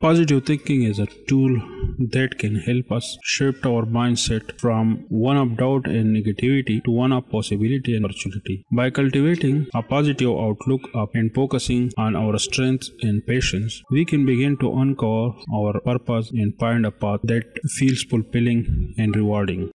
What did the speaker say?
Positive thinking is a tool that can help us shift our mindset from one of doubt and negativity to one of possibility and opportunity. By cultivating a positive outlook and focusing on our strengths and passions, we can begin to uncover our purpose and find a path that feels fulfilling and rewarding.